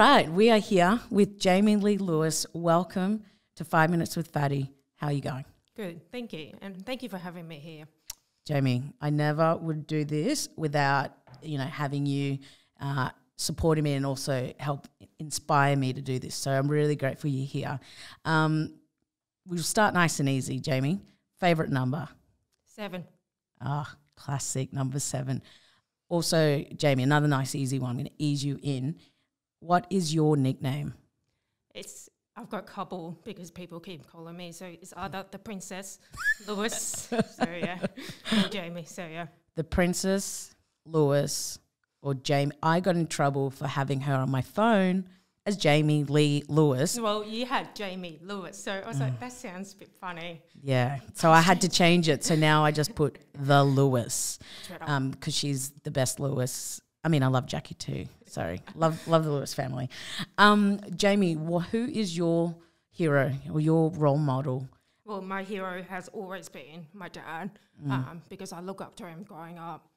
right, we are here with Jamie Lee Lewis. Welcome to Five Minutes with Fatty. How are you going? Good, thank you, and thank you for having me here. Jamie, I never would do this without you know having you uh, supporting me and also help inspire me to do this. So I'm really grateful you're here. Um, we'll start nice and easy, Jamie. Favorite number? Seven. Ah, classic number seven. Also, Jamie, another nice easy one. I'm going to ease you in. What is your nickname? It's I've got a couple because people keep calling me. So it's either the princess, Lewis. so yeah, or Jamie. So yeah, The Princess, Lewis, or Jamie. I got in trouble for having her on my phone as Jamie Lee Lewis. well, you had Jamie Lewis. So I was Mm. like, that sounds a bit funny. Yeah. So I had to change it. So now I just put the Lewis up. um because she's the best Lewis. I mean, I love Jackie too. Sorry, love love the Lewis family. Um, Jamie, wh- who is your hero or your role model? well, my hero has always been my dad Mm. um, because I look up to him growing up.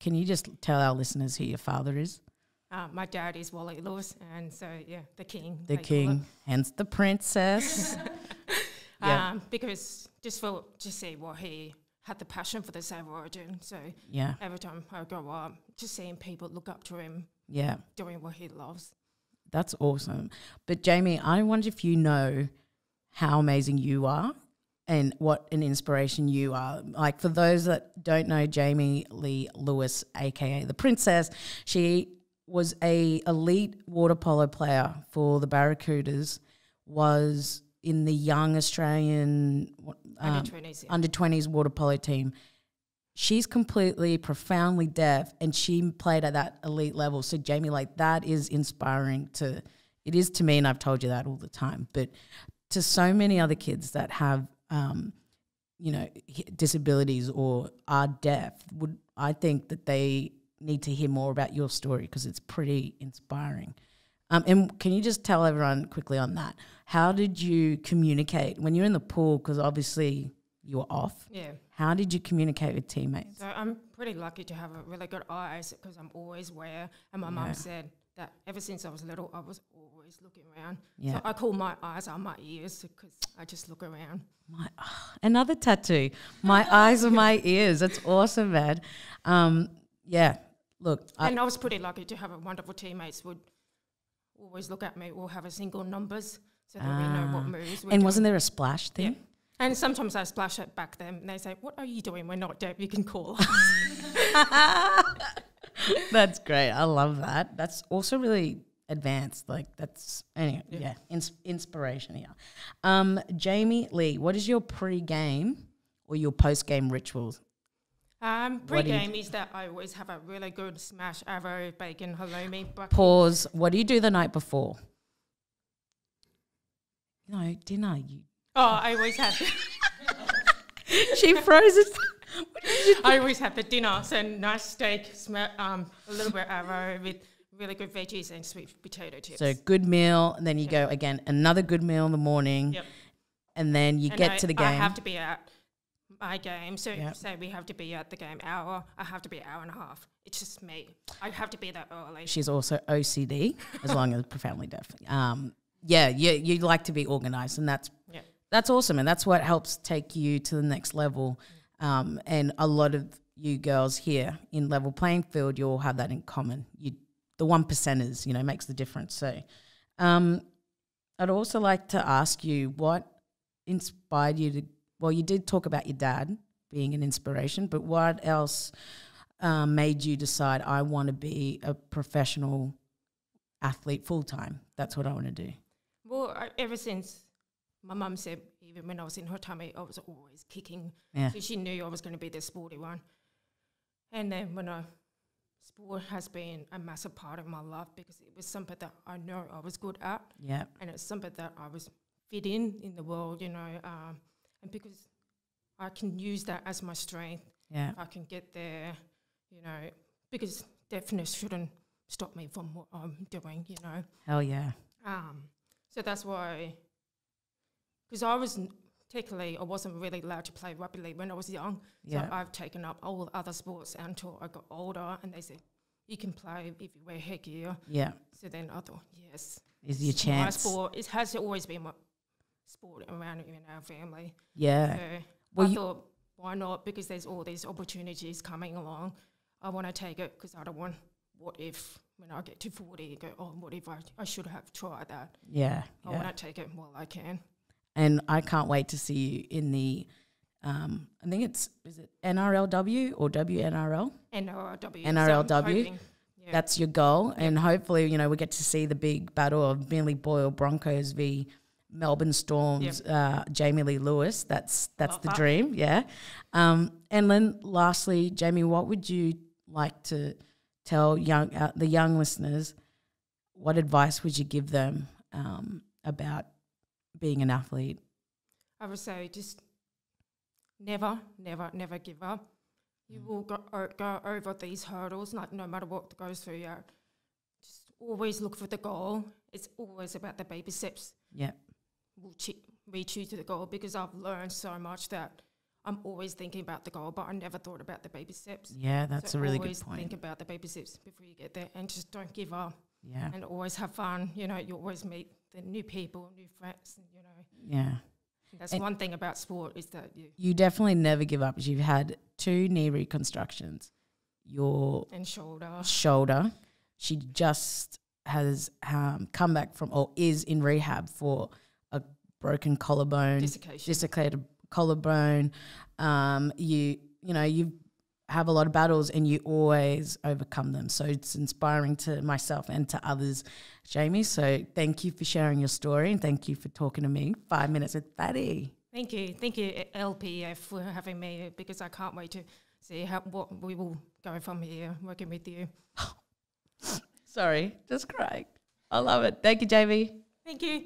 Can you just tell our listeners who your father is? Uh, my dad is Wally Lewis, and so yeah, the king. The they call it. king, hence the princess. Yeah. Um, because just for to see what he had the passion for the State Origin. So yeah, every time I grow up, just seeing people look up to him yeah. doing what he loves. That's awesome. But Jamie, I wonder if you know how amazing you are and what an inspiration you are. Like for those that don't know Jamie Lee Lewis, aka the Princess, she was a elite water polo player for the Barracudas. Was in the young Australian um, Under 20s, yeah. water polo team. She's completely profoundly deaf and she played at that elite level. So Jamie, like that is inspiring to it is to me, and I've told you that all the time, but to so many other kids that have um, you know, disabilities or are deaf, would I think that they need to hear more about your story because it's pretty inspiring. Um, and can you just tell everyone quickly on that? How did you communicate when you're in the pool? Because obviously you were off. yeah. How did you communicate with teammates? So I'm pretty lucky to have a really good eyes because I'm always aware. And my Yeah. mum said that ever since I was little, I was always looking around. Yeah. So I call my eyes are my ears because I just look around. My, another tattoo. My eyes are my ears. That's awesome, man. Um, yeah. Look, I, and I was pretty lucky to have a wonderful teammates would always look at me We'll have a single numbers so that we know what Ah. moves. we're and doing. wasn't there a splash Yeah. thing? And sometimes I splash it back them and they say, What are you doing? We're not dead. You can call. That's great. I love that. That's also really advanced. Like that's anyway. Yeah, Yeah. ins- inspiration here. Um, Jamie Lee, what is your pre-game or your post-game rituals? Um, What do you pre-game is that I always have a really good smash arrow bacon halloumi. Pause. What do you do the night before? No dinner. You. oh, I always have. She froze it. I always have the dinner. So nice steak, sma- um, a little bit arrow with really good veggies and sweet potato chips. So good meal, and then you go again. Another good meal in the morning, Yep. and then you And get I, to the I game. have to be at my game. So Yep. say we have to be at the game hour. I have to be hour and a half. It's just me. I have to be that early. She's also OCD, as long as profoundly deaf. Um, yeah, you you like to be organized, and that's Yeah. that's awesome, and that's what helps take you to the next level. Um, and a lot of you girls here in level playing field, you all have that in common. You, the one percenters, you know, makes the difference. So, um, I'd also like to ask you what inspired you to. Well, you did talk about your dad being an inspiration, but what else um, made you decide I want to be a professional athlete full time? That's what I want to do. Well, I, ever since my mum said, even when I was in her tummy, I was always kicking. Yeah. So she knew I was going to be the sporty one. And then when I, sport has been a massive part of my life because it was something that I know I was good at, Yeah. and it's something that I was fit in in the world, you know, um, and because I can use that as my strength, Yeah. I can get there, you know, because deafness shouldn't stop me from what I'm doing, you know. Hell yeah. Um, so that's why, because I was technically I wasn't really allowed to play rugby league when I was young. Yeah. So I've taken up all other sports until I got older, and they said you can play if you wear headgear. Yeah. So then I thought, yes, Is your it's my chance. sport. It has always been my sport around in our family. Yeah. So Well, I thought, why not? Because there's all these opportunities coming along. I want to take it because I don't want what if when I get to 40, go, oh, what if I, I should have tried that? Yeah. I yeah. want to take it while I can. and I can't wait to see you in the. Um, I think it's is it NRLW or WNRL? NRLW. NRLW? So yeah. That's your goal, and hopefully, you know, we get to see the big battle of Billy Boyle Broncos v Melbourne Storms, uh, Jamie Lee Lewis. That's that's Love the dream, yeah. Um, and then lastly, Jamie, what would you like to tell young uh, the young listeners? What advice would you give them um, about being an athlete? I would say just never, never, never give up. You will go, o- go over these hurdles, like no matter what goes through you. Just always look for the goal. It's always about the baby steps. Yeah, Will you to the goal because I've learned so much that I'm always thinking about the goal, but I never thought about the baby steps. yeah, that's So a really good point. Think about the baby steps before you get there, and just don't give up, Yeah, and always have fun. You know, you always meet the new people, new friends, and you know. yeah. That's And- one thing about sport is that you You definitely never give up. You've had two knee reconstructions. Your and shoulder. shoulder. She just has um, come back from or is in rehab for broken collarbone, dislocated collarbone. Um, you you know you have a lot of battles and you always overcome them. So it's inspiring to myself and to others, Jamie. So thank you for sharing your story and thank you for talking to me. Five minutes with Fatty. Thank you, thank you LPF for having me because I can't wait to see how what we will go from here working with you. Sorry, just crying. I love it. Thank you, Jamie. Thank you.